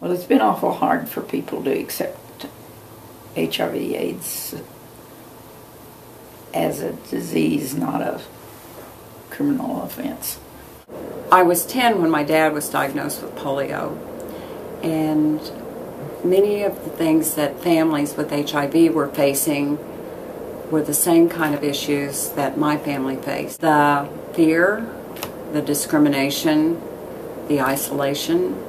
Well, it's been awful hard for people to accept HIV AIDS as a disease, not a criminal offense. I was 10 when my dad was diagnosed with polio, and many of the things that families with HIV were facing were the same kind of issues that my family faced. The fear, the discrimination, the isolation.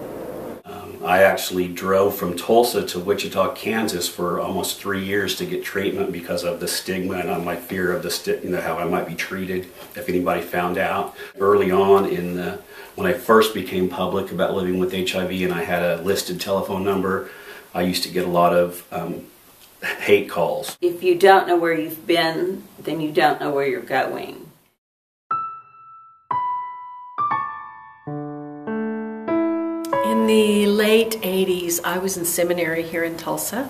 I actually drove from Tulsa to Wichita, Kansas for almost three years to get treatment because of the stigma and my fear of the sti- you know how I might be treated if anybody found out. Early on in the when I first became public about living with HIV and I had a listed telephone number, I used to get a lot of um, hate calls. If you don't know where you've been, then you don't know where you're going. The late 80s, I was in seminary here in Tulsa,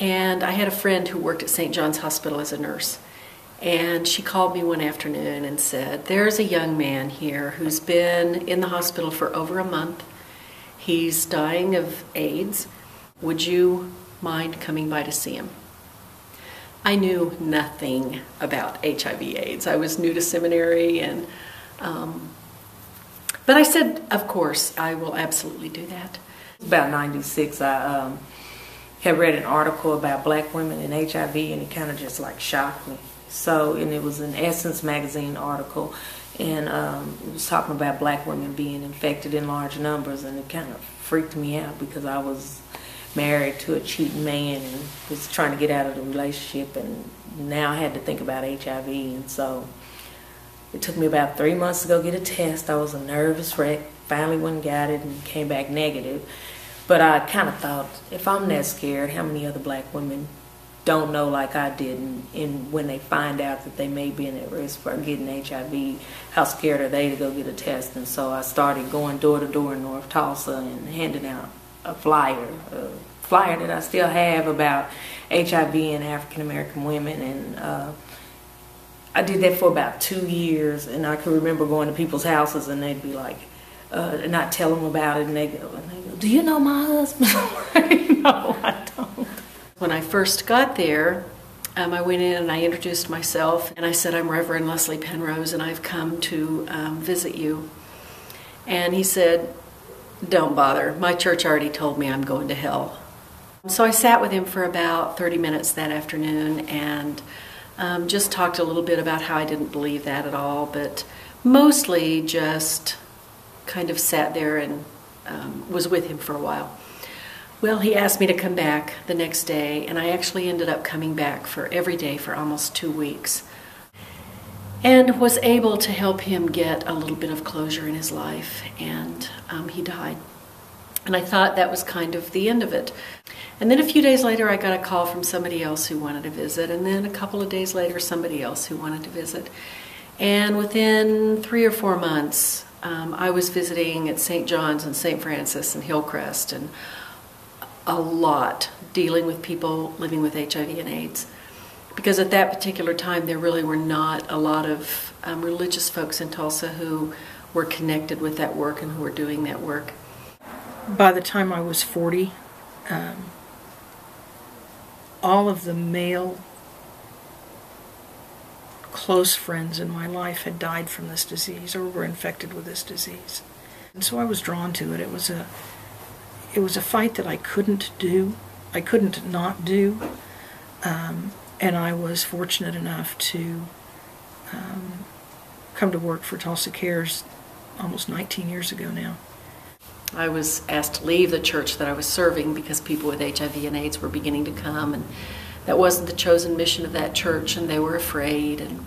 and I had a friend who worked at St. John's Hospital as a nurse. And she called me one afternoon and said, There's a young man here who's been in the hospital for over a month. He's dying of AIDS. Would you mind coming by to see him? I knew nothing about HIV AIDS. I was new to seminary and um, but I said, of course, I will absolutely do that. About 96, I um, had read an article about black women and HIV, and it kind of just like shocked me. So, and it was an Essence magazine article, and um, it was talking about black women being infected in large numbers, and it kind of freaked me out because I was married to a cheating man and was trying to get out of the relationship, and now I had to think about HIV, and so it took me about three months to go get a test. I was a nervous wreck. Finally went and got it and came back negative. But I kind of thought, if I'm that scared, how many other black women don't know like I did? And, and when they find out that they may be in at risk for getting HIV, how scared are they to go get a test? And so I started going door to door in North Tulsa and handing out a flyer, a flyer that I still have about HIV and African American women. And uh, I did that for about two years, and I can remember going to people's houses, and they'd be like, uh, not tell them about it, and they go, and they go "Do you know my husband?" no, I don't. When I first got there, um, I went in and I introduced myself, and I said, "I'm Reverend Leslie Penrose, and I've come to um, visit you." And he said, "Don't bother. My church already told me I'm going to hell." So I sat with him for about 30 minutes that afternoon, and um, just talked a little bit about how I didn't believe that at all, but mostly just kind of sat there and um, was with him for a while. Well, he asked me to come back the next day, and I actually ended up coming back for every day for almost two weeks and was able to help him get a little bit of closure in his life, and um, he died. And I thought that was kind of the end of it. And then a few days later, I got a call from somebody else who wanted to visit. And then a couple of days later, somebody else who wanted to visit. And within three or four months, um, I was visiting at St. John's and St. Francis and Hillcrest and a lot dealing with people living with HIV and AIDS. Because at that particular time, there really were not a lot of um, religious folks in Tulsa who were connected with that work and who were doing that work. By the time I was 40, um, all of the male close friends in my life had died from this disease or were infected with this disease. And so I was drawn to it. It was a it was a fight that I couldn't do. I couldn't not do. Um, and I was fortunate enough to um, come to work for Tulsa Cares almost 19 years ago now. I was asked to leave the church that I was serving because people with HIV and AIDS were beginning to come, and that wasn't the chosen mission of that church, and they were afraid. And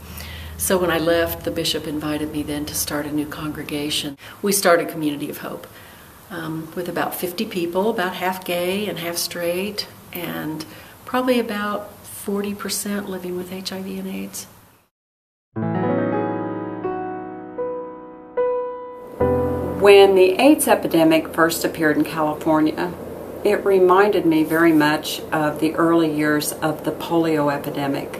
so when I left, the bishop invited me then to start a new congregation. We started Community of Hope um, with about 50 people, about half gay and half straight, and probably about 40% living with HIV and AIDS. When the AIDS epidemic first appeared in California, it reminded me very much of the early years of the polio epidemic.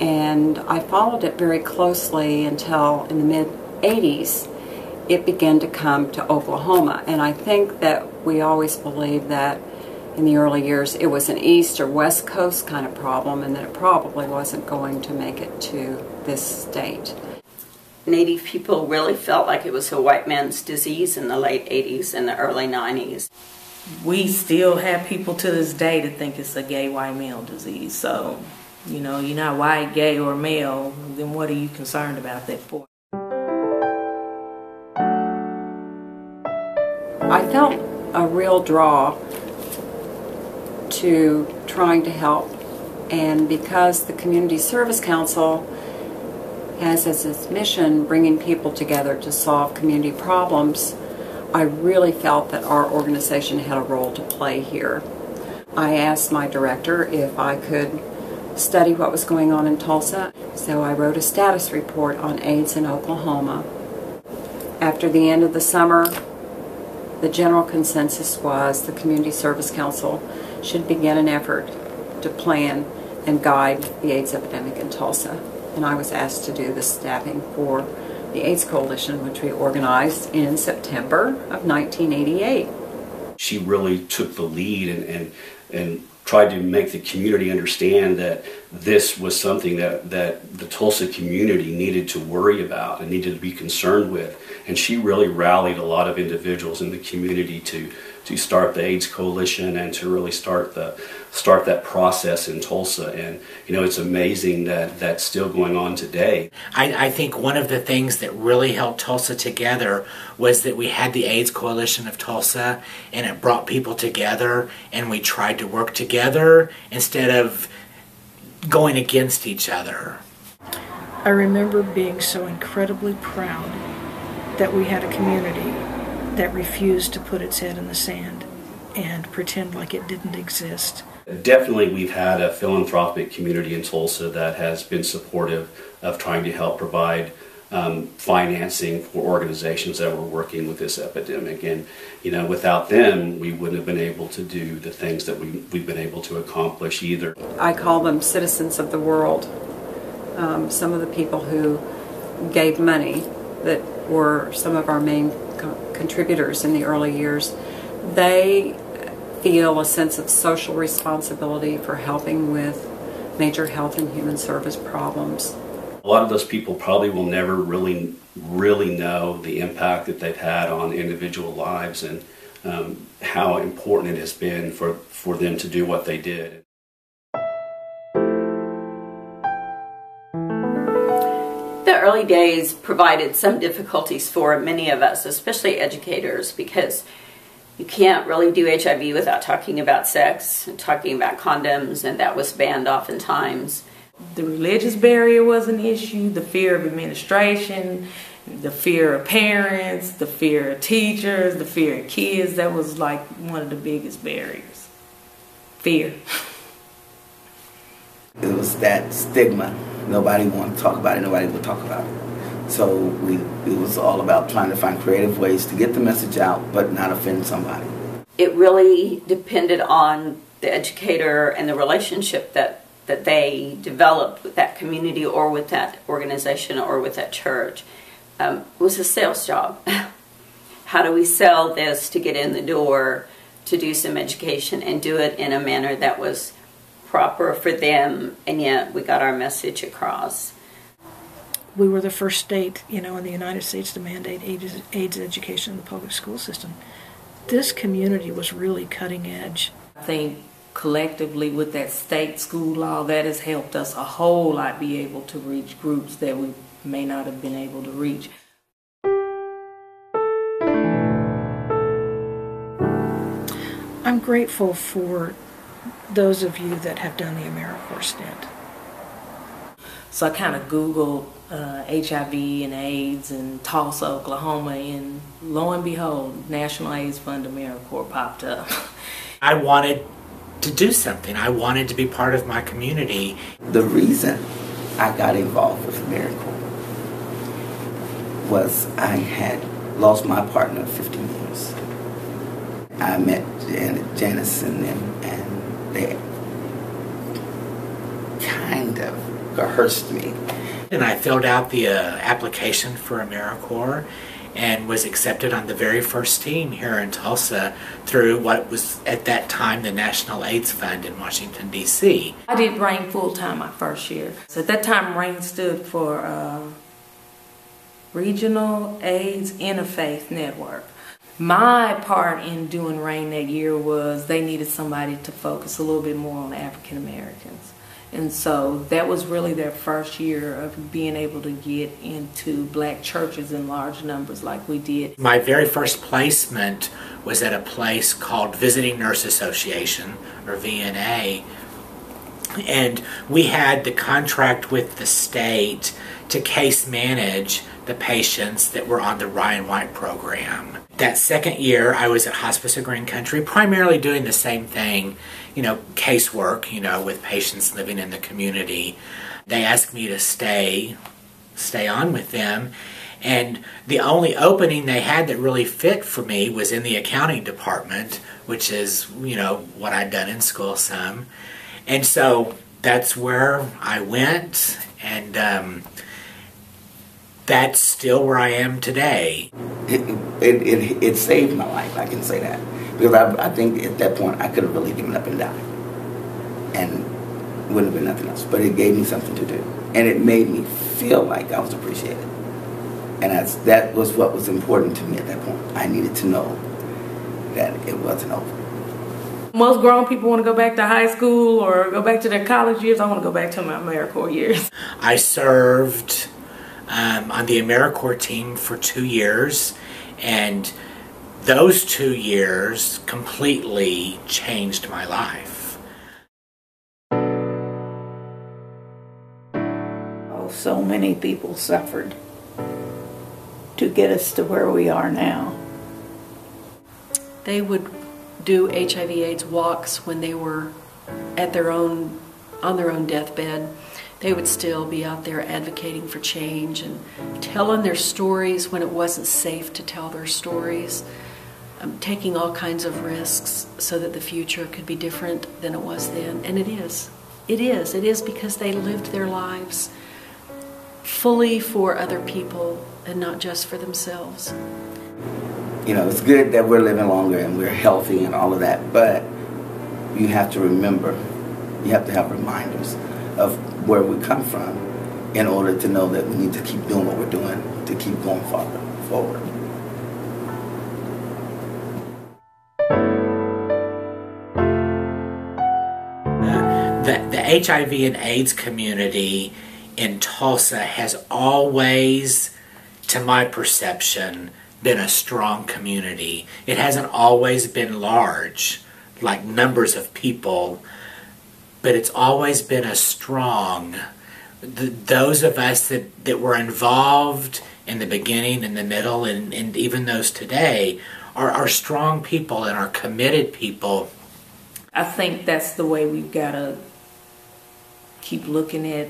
And I followed it very closely until in the mid 80s. it began to come to Oklahoma. And I think that we always believed that in the early years it was an east or west coast kind of problem and that it probably wasn't going to make it to this state. Native people really felt like it was a white man's disease in the late 80s and the early 90s. We still have people to this day that think it's a gay white male disease. So, you know, you're not white, gay, or male, then what are you concerned about that for? I felt a real draw to trying to help, and because the Community Service Council has as its mission bringing people together to solve community problems, I really felt that our organization had a role to play here. I asked my director if I could study what was going on in Tulsa, so I wrote a status report on AIDS in Oklahoma. After the end of the summer, the general consensus was the Community Service Council should begin an effort to plan and guide the AIDS epidemic in Tulsa. And I was asked to do the staffing for the AIDS Coalition, which we organized in September of 1988. She really took the lead and, and, and tried to make the community understand that this was something that, that the Tulsa community needed to worry about and needed to be concerned with. And she really rallied a lot of individuals in the community to, to start the AIDS Coalition and to really start the start that process in Tulsa. And you know, it's amazing that that's still going on today. I, I think one of the things that really helped Tulsa together was that we had the AIDS Coalition of Tulsa, and it brought people together, and we tried to work together instead of going against each other. I remember being so incredibly proud that we had a community that refused to put its head in the sand and pretend like it didn't exist. Definitely, we've had a philanthropic community in Tulsa that has been supportive of trying to help provide um, financing for organizations that were working with this epidemic. And, you know, without them, we wouldn't have been able to do the things that we, we've been able to accomplish either. I call them citizens of the world. Um, some of the people who gave money that were some of our main co- contributors in the early years, they feel a sense of social responsibility for helping with major health and human service problems. A lot of those people probably will never really, really know the impact that they've had on individual lives and um, how important it has been for, for them to do what they did. Early days provided some difficulties for many of us, especially educators, because you can't really do HIV without talking about sex and talking about condoms, and that was banned oftentimes. The religious barrier was an issue, the fear of administration, the fear of parents, the fear of teachers, the fear of kids. That was like one of the biggest barriers. Fear. It was that stigma. Nobody wanted to talk about it. Nobody would talk about it. So we, it was all about trying to find creative ways to get the message out, but not offend somebody. It really depended on the educator and the relationship that, that they developed with that community or with that organization or with that church. Um, it was a sales job. How do we sell this to get in the door, to do some education, and do it in a manner that was proper for them, and yet we got our message across? We were the first state, you know, in the United States to mandate AIDS, AIDS education in the public school system. This community was really cutting edge. I think collectively with that state school law, that has helped us a whole lot be able to reach groups that we may not have been able to reach. I'm grateful for those of you that have done the AmeriCorps stint. So I kind of Googled uh, HIV and AIDS in Tulsa, Oklahoma, and lo and behold, National AIDS Fund AmeriCorps popped up. I wanted to do something. I wanted to be part of my community. The reason I got involved with AmeriCorps was I had lost my partner 15 years. I met Janet, Janice and them, and they kind of coerced me. And I filled out the uh, application for AmeriCorps, and was accepted on the very first team here in Tulsa through what was at that time the National AIDS Fund in Washington, D.C. I did RAIN full time my first year. So at that time, RAIN stood for uh, Regional AIDS Interfaith Network. My part in doing RAIN that year was they needed somebody to focus a little bit more on African Americans. And so that was really their first year of being able to get into black churches in large numbers like we did. My very first placement was at a place called Visiting Nurse Association, or VNA. And we had the contract with the state to case manage the patients that were on the Ryan White program. That second year, I was at Hospice of Green Country, primarily doing the same thing, you know, casework, you know, with patients living in the community. They asked me to stay, stay on with them. And the only opening they had that really fit for me was in the accounting department, which is, you know, what I'd done in school some. And so that's where I went, and um, that's still where I am today. It, it, it, it saved my life, I can say that. Because I, I think at that point I could have really given up and died. And wouldn't have been nothing else. But it gave me something to do. And it made me feel like I was appreciated. And that's, that was what was important to me at that point. I needed to know that it wasn't over. Most grown people want to go back to high school or go back to their college years. I want to go back to my AmeriCorps years. I served um, on the AmeriCorps team for two years, and those two years completely changed my life. Oh, so many people suffered to get us to where we are now. They would do HIV AIDS walks when they were at their own on their own deathbed. They would still be out there advocating for change and telling their stories when it wasn't safe to tell their stories, um, taking all kinds of risks so that the future could be different than it was then. And it is. It is. It is because they lived their lives fully for other people and not just for themselves you know, it's good that we're living longer and we're healthy and all of that, but you have to remember, you have to have reminders of where we come from in order to know that we need to keep doing what we're doing to keep going farther forward. The, the HIV and AIDS community in Tulsa has always, to my perception, been a strong community. It hasn't always been large, like numbers of people, but it's always been a strong. The, those of us that, that were involved in the beginning, in the middle, and, and even those today are, are strong people and are committed people. I think that's the way we've got to keep looking at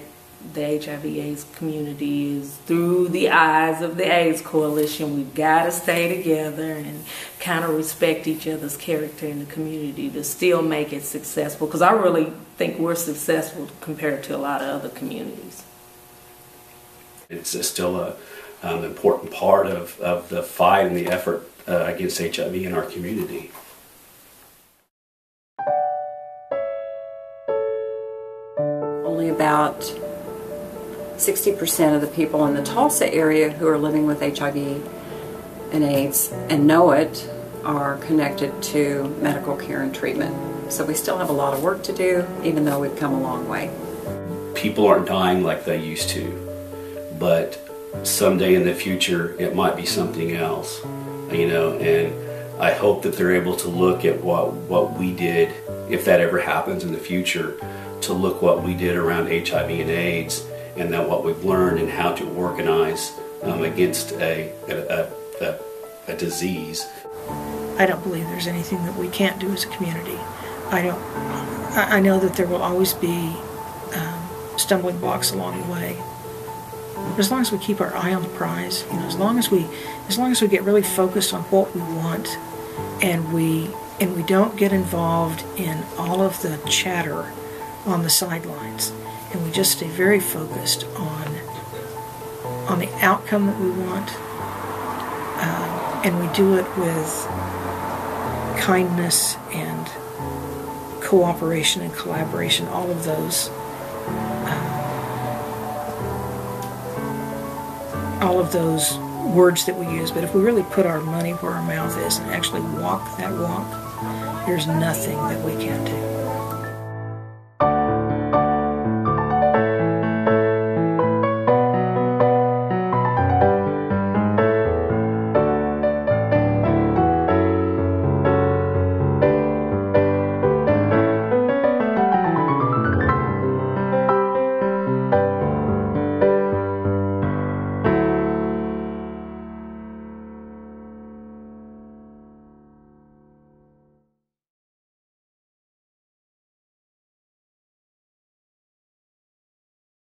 the HIV AIDS community is through the eyes of the AIDS Coalition. We've got to stay together and kind of respect each other's character in the community to still make it successful. Because I really think we're successful compared to a lot of other communities. It's still a um, important part of, of the fight and the effort uh, against HIV in our community. Only about 60% of the people in the Tulsa area who are living with HIV and AIDS and know it are connected to medical care and treatment. So we still have a lot of work to do, even though we've come a long way. People aren't dying like they used to, but someday in the future it might be something else, you know, and I hope that they're able to look at what, what we did, if that ever happens in the future, to look what we did around HIV and AIDS and that what we've learned and how to organize um, against a, a, a, a, disease. I don't believe there's anything that we can't do as a community. I don't. I know that there will always be um, stumbling blocks along the way. But as long as we keep our eye on the prize, you know, as long as we, as long as we get really focused on what we want, and we and we don't get involved in all of the chatter on the sidelines and we just stay very focused on on the outcome that we want, uh, and we do it with kindness and cooperation and collaboration, all of those. uh, all of those words that we use, but if we really put our money where our mouth is and actually walk that walk, there's nothing that we can't do.